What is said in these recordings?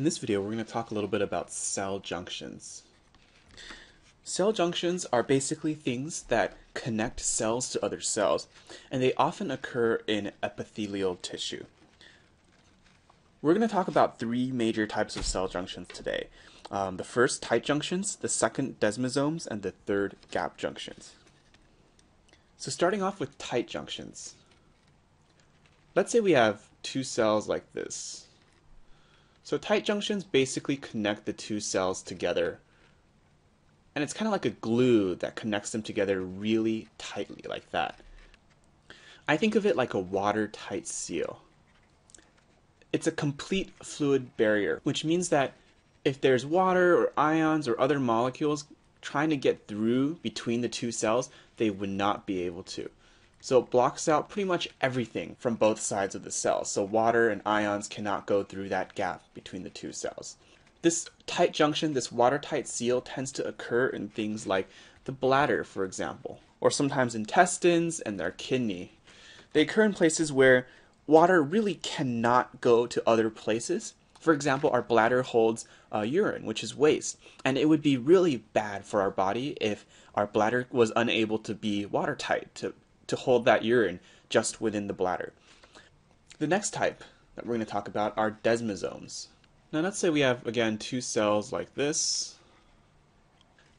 In this video, we're going to talk a little bit about cell junctions. Cell junctions are basically things that connect cells to other cells, and they often occur in epithelial tissue. We're going to talk about three major types of cell junctions today. Um, the first, tight junctions, the second, desmosomes, and the third, gap junctions. So starting off with tight junctions. Let's say we have two cells like this. So tight junctions basically connect the two cells together. And it's kind of like a glue that connects them together really tightly like that. I think of it like a watertight seal. It's a complete fluid barrier, which means that if there's water or ions or other molecules trying to get through between the two cells, they would not be able to. So it blocks out pretty much everything from both sides of the cell. So water and ions cannot go through that gap between the two cells. This tight junction, this watertight seal, tends to occur in things like the bladder, for example, or sometimes intestines and their kidney. They occur in places where water really cannot go to other places. For example, our bladder holds uh, urine, which is waste, and it would be really bad for our body if our bladder was unable to be watertight, to to hold that urine just within the bladder. The next type that we're going to talk about are desmosomes. Now let's say we have, again, two cells like this.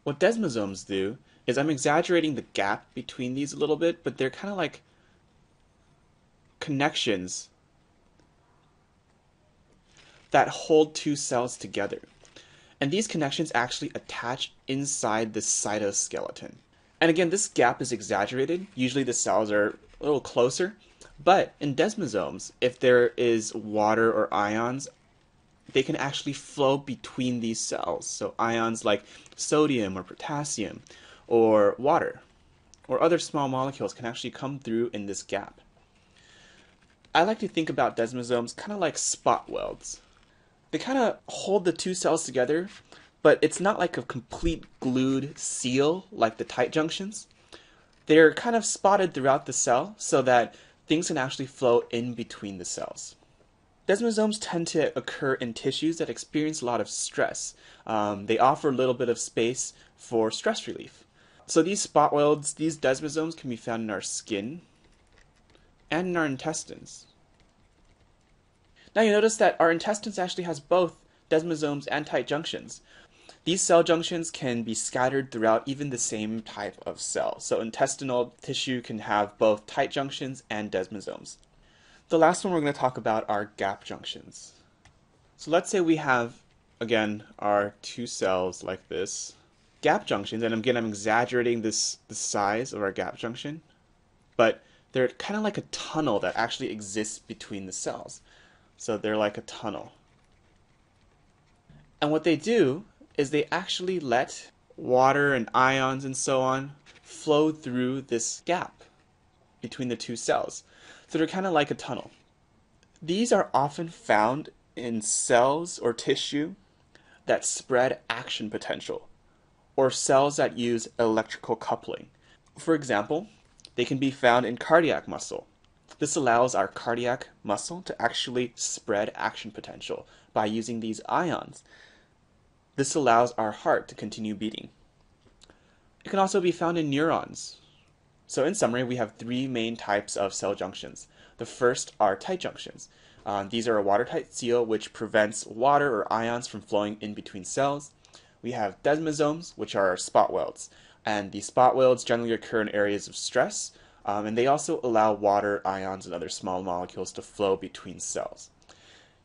What desmosomes do is I'm exaggerating the gap between these a little bit, but they're kind of like connections that hold two cells together. And these connections actually attach inside the cytoskeleton. And again, this gap is exaggerated. Usually the cells are a little closer. But in desmosomes, if there is water or ions, they can actually flow between these cells. So ions like sodium or potassium or water or other small molecules can actually come through in this gap. I like to think about desmosomes kind of like spot welds. They kind of hold the two cells together but it's not like a complete glued seal like the tight junctions. They're kind of spotted throughout the cell so that things can actually flow in between the cells. Desmosomes tend to occur in tissues that experience a lot of stress. Um, they offer a little bit of space for stress relief. So these spot welds, these desmosomes can be found in our skin and in our intestines. Now you notice that our intestines actually has both desmosomes and tight junctions. These cell junctions can be scattered throughout even the same type of cell. So intestinal tissue can have both tight junctions and desmosomes. The last one we're going to talk about are gap junctions. So let's say we have, again, our two cells like this. Gap junctions, and again I'm exaggerating this the size of our gap junction, but they're kind of like a tunnel that actually exists between the cells. So they're like a tunnel. And what they do is they actually let water and ions and so on flow through this gap between the two cells. So they're kind of like a tunnel. These are often found in cells or tissue that spread action potential or cells that use electrical coupling. For example, they can be found in cardiac muscle. This allows our cardiac muscle to actually spread action potential by using these ions. This allows our heart to continue beating. It can also be found in neurons. So in summary, we have three main types of cell junctions. The first are tight junctions. Um, these are a watertight seal which prevents water or ions from flowing in between cells. We have desmosomes, which are spot welds. And the spot welds generally occur in areas of stress, um, and they also allow water, ions, and other small molecules to flow between cells.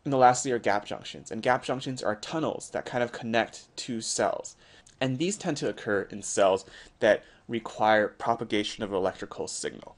And the lastly are gap junctions. And gap junctions are tunnels that kind of connect two cells. And these tend to occur in cells that require propagation of electrical signal.